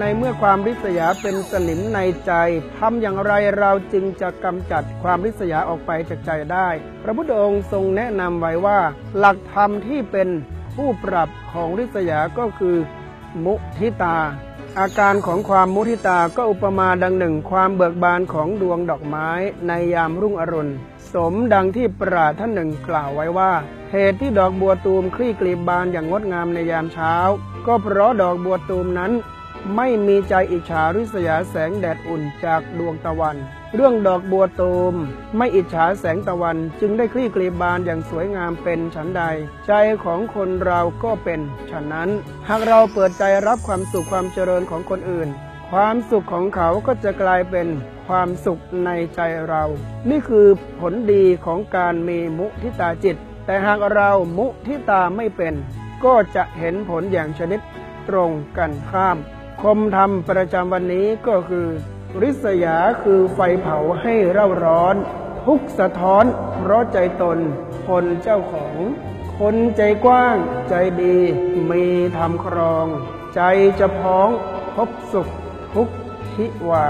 ในเมื่อความริษยาเป็นสนิมในใจทำอย่างไรเราจึงจะกำจัดความริษยาออกไปจากใจได้ พระพุทธองค์ทรงแนะนำไว้ว่า หลักธรรมที่เป็นผู้ปรับของริษยาก็คือ มุทิตา อาการของความมุทิตาก็อุปมาดังหนึ่ง ความเบิกบานของดวงดอกไม้ในยามรุ่งอรุณสมดังที่ปราชญ์ท่านหนึ่งกล่าวไว้ว่าเหตุที่ดอกบัวตูมคลี่กลีบบานอย่างงดงามในยามเช้า ก็เพราะดอกบัวตูมนั้น ไม่มีใจอิจฉาริษยาแสงแดดอุ่นจากดวงตะวัน เรื่องดอกบัวตูม ไม่อิจฉาแสงตะวันจึงได้คลี่กลีบบานอย่างสวยงามเป็นฉันใด ใจของคนเราก็เป็นฉะนั้น หากเราเปิดใจรับความสุขความเจริญของคนอื่น ความสุขของเขาก็จะกลายเป็นความสุขในใจเรา นี่คือผลดีของการมีมุทิตาจิต แต่หากเรามุทิตาไม่เป็น ก็จะเห็นผลอย่างชนิดตรงกันข้าม คมธรรมประจำวันนี้ก็คือ ริษยาคือไฟเผาให้เร่าร้อน ทุกสะท้อนเพราะใจตน คนเจ้าของ คนใจกว้างใจดี มีธรรมครอง ใจจะพ้องพบสุขทุกทิวา